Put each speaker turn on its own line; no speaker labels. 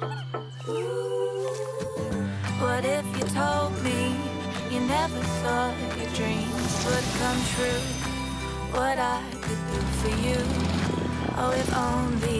What if you told me you never thought your dreams would come true? What I could do for you? Oh, if only